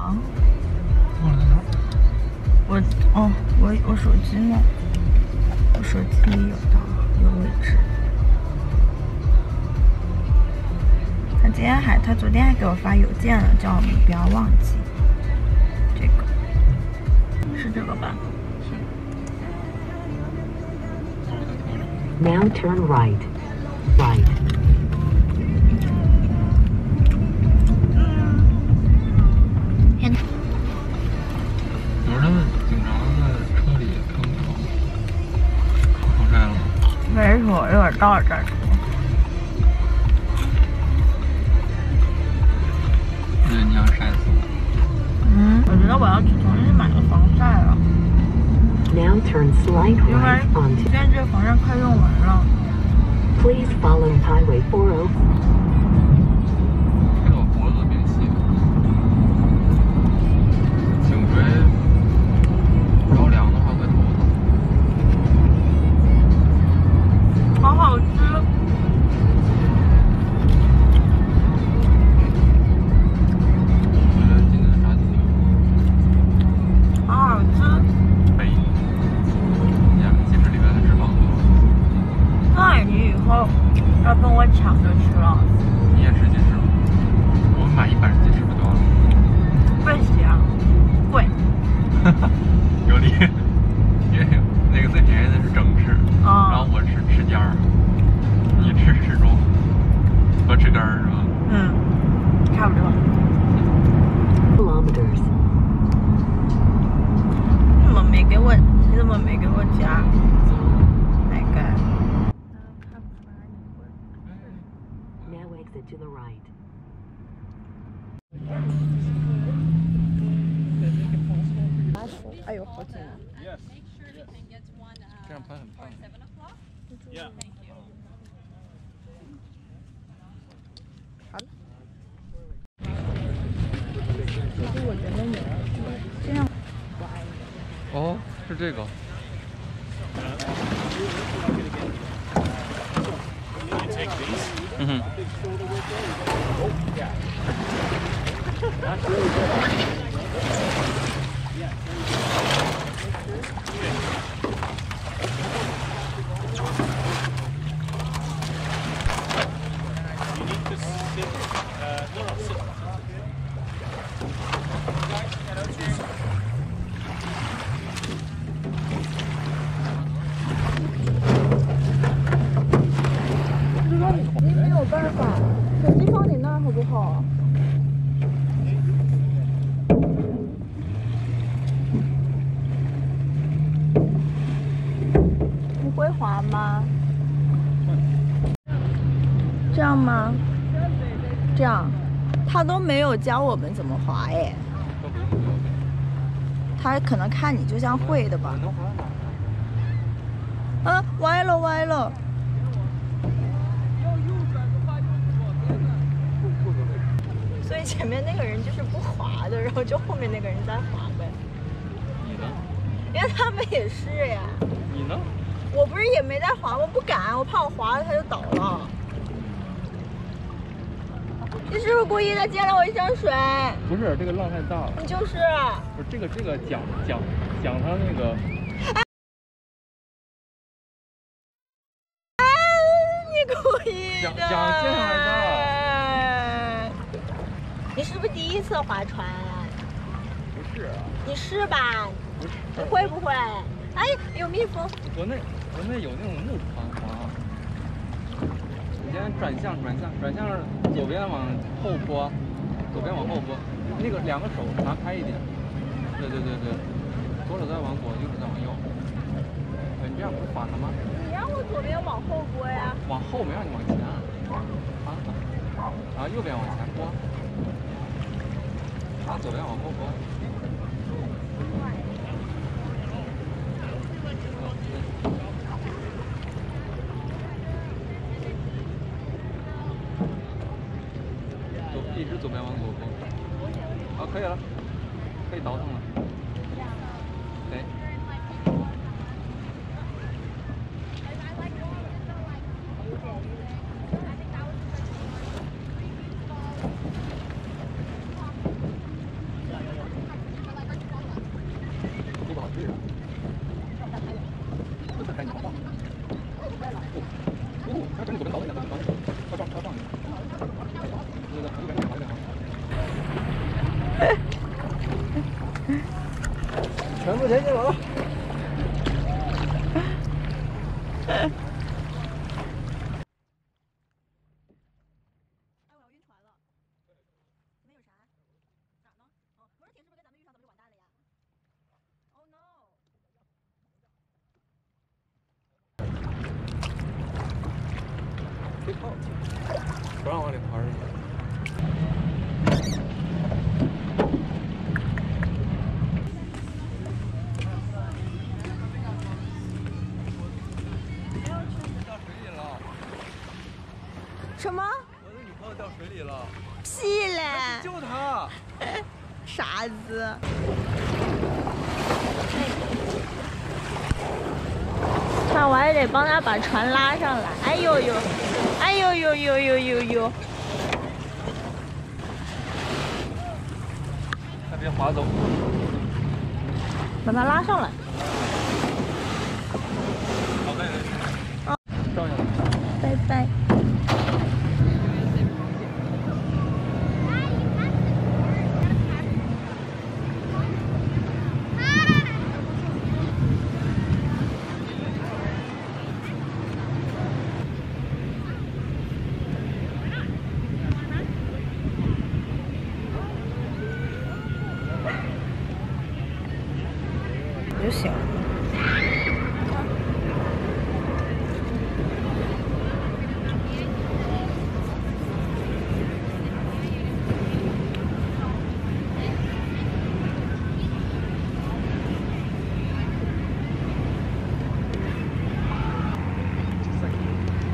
旁。忘了。我哦，我我手机呢？我手机里有的有位置。他今天还，他昨天还给我发邮件了，叫我们不要忘记这个，是这个吧？Now turn right. Right. 没说，一会儿到这儿说。我觉得你要晒死我。嗯，我觉得我要去重新买个防晒了，Now turn slight 因为 onto. 在这防晒快用完了。Please follow Highway 40. 抢着吃了，你也吃鸡翅吗？我们买一百鸡翅不得了？不行，贵。有理。因为那个最便宜的是整翅，啊然后我吃翅尖儿，你吃翅中和翅根儿是吧？嗯，差不多。Kilometers. 你怎么没给我？你怎么没给我加？奶盖。Now exit to the right. 哎呦，好紧啊！这样拍很胖。其实我觉得你这样哦，是这个。嗯哼。你没有办法，手机放你那儿好不好？你会滑吗？这样吗？这样，他都没有教我们怎么滑哎，他可能看你就像会的吧。啊，歪了歪了。所以前面那个人就是不滑的，然后就后面那个人在滑呗。你呢？因为他们也是呀，你呢？我不是也没在滑吗？不敢，我怕我滑了他就倒了。你是不是故意的溅了我一身水？不是，这个浪太大了。你就是。不是这个这个讲讲讲他那个，啊，你故意的。你是不是第一次划船啊？不是啊，你是吧？不是。你会不会？哎，有蜜蜂。国内国内有那种木船滑，你先转向转向转向，左边往后拨，左边往后拨，那个两个手拿开一点，对对对对，左手再往左，右手再往右，哎，你这样不是反了吗？你让我左边往后拨呀。往后没让你往前，啊。啊，然后右边往前拨，啊左边往后拨。左一直左边往左拨，好，可以了，可以倒腾了。对。哦，他跟你左边倒一下，他撞他撞你。对对，右边倒一下。全部前进了啊！哎，我要晕船了。里面有啥？哪儿呢？哦，摩托艇是不是跟咱们遇上，咱们就完蛋了呀？Oh no！别靠，不让往里爬是吗？掉水里了，什么？我的女朋友掉水里了，屁嘞！救她！傻子。看，我还得帮他把船拉上来。哎呦呦，哎呦呦呦呦呦呦！还别划走。把他拉上来。好嘞。照下来。拜拜。就行。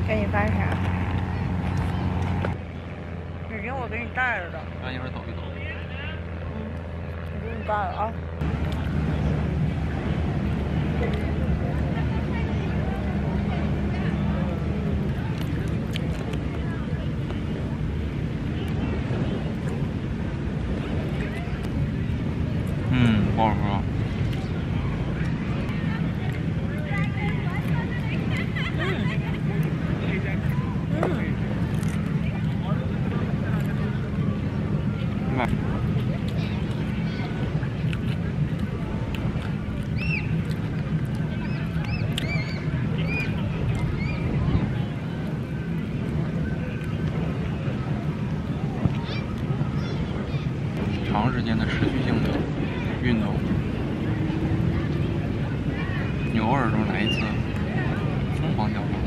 给你发啥？已经我给你带着的，咱一会儿走一走。我给你带了啊。嗯，不好喝。长时间的持续性的运动，你偶尔中来一次，疯狂掉发。